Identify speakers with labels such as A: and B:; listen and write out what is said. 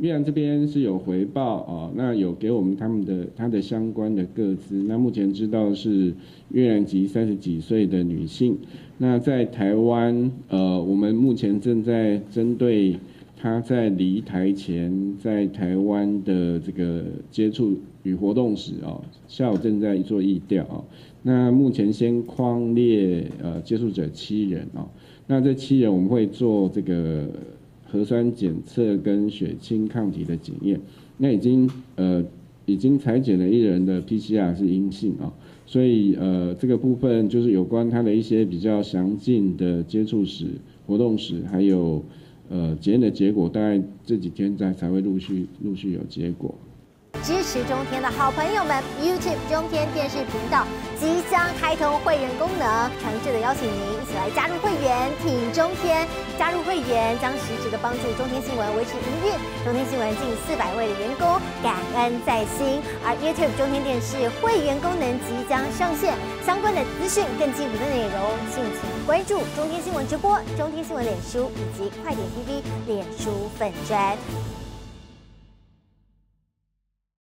A: 越南这边是有回报啊，那有给我们他们的他的相关的个资。那目前知道是越南籍三十几岁的女性。那在台湾，呃，我们目前正在针对她在离台前在台湾的这个接触与活动史啊，下午正在做议调啊。那目前先框列呃接触者七人啊，那这七人我们会做这个。核酸检测跟血清抗体的检验，那已经呃已经裁剪了一人的 PCR 是阴性啊，所以呃这个部分就是有关他的一些比较详尽的接触史、活动史，还有呃检验的结果，大概这几天在才会陆续陆续有结果。
B: 支持中天的好朋友们，YouTube 中天电视频道即将开通会员功能，诚挚的邀请您一起来加入会员，挺中天。加入会员将实质的帮助中天新闻维持营运，中天新闻近四百位的员工感恩在心。而 YouTube 中天电视会员功能即将上线，相关的资讯更进一步的内容，敬请关注中天新闻直播、中天新闻脸书以及快点 TV 脸书粉专。